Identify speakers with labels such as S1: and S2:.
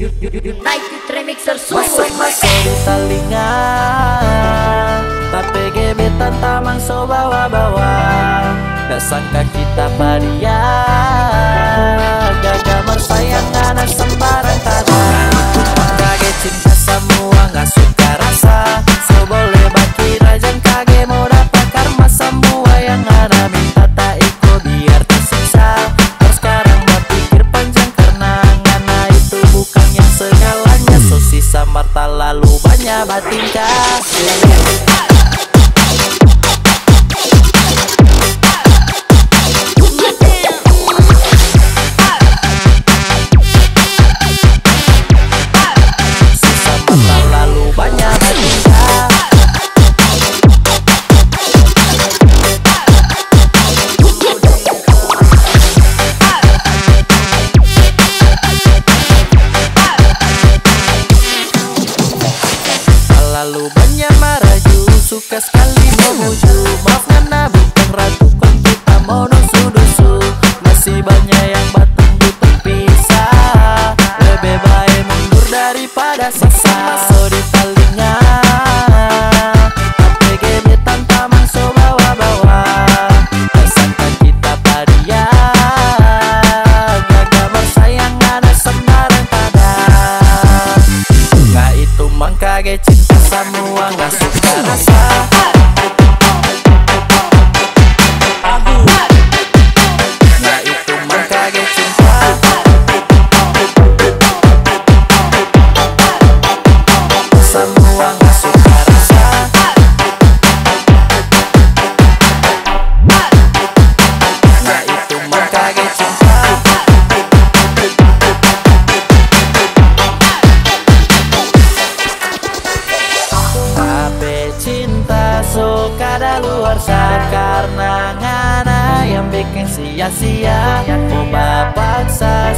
S1: United Remixer
S2: Masuk-masuk di telinga Tapi gebetan tamang so bawa-bawa. Gak sangka kita padia marta. Lalu banyak batin kasih maraju Suka sekali memuju. Maaf ngana bukan ragukan kita mono sudusu Masih banyak yang batung butuh pisah Lebih baik mundur daripada sisa targeting Cause I'm who I'm Karena ngana yang bikin sia-sia. Mau paksa